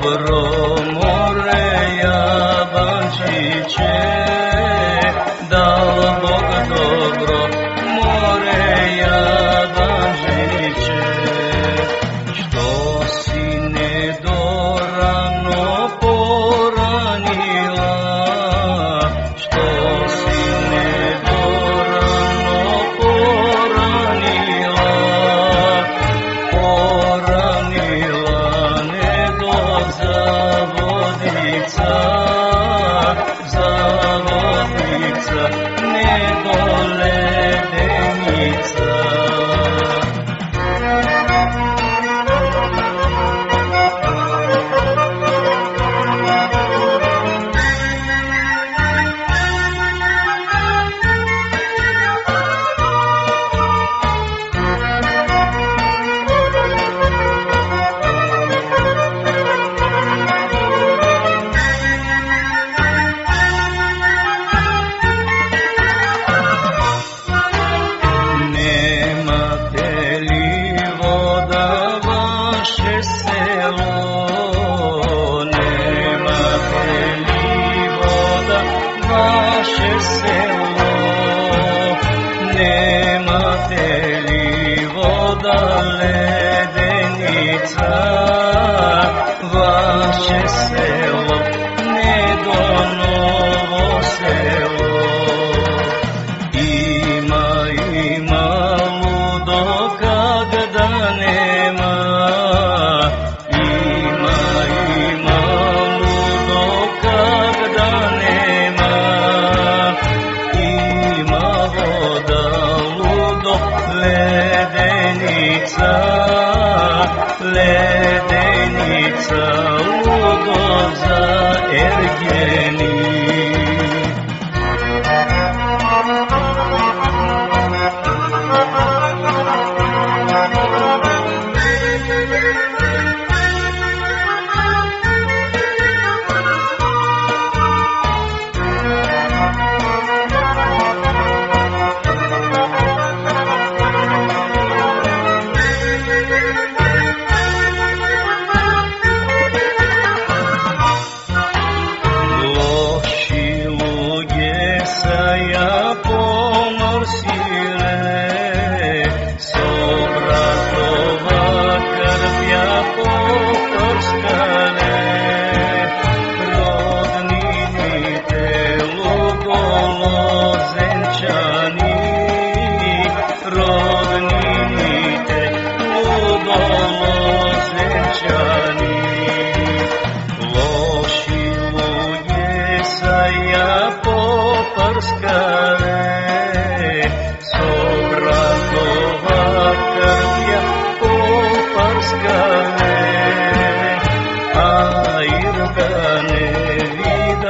sabroso. Russia. teli vodale vaše se better. Let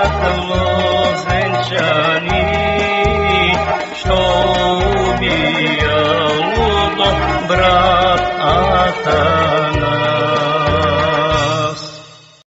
Lord.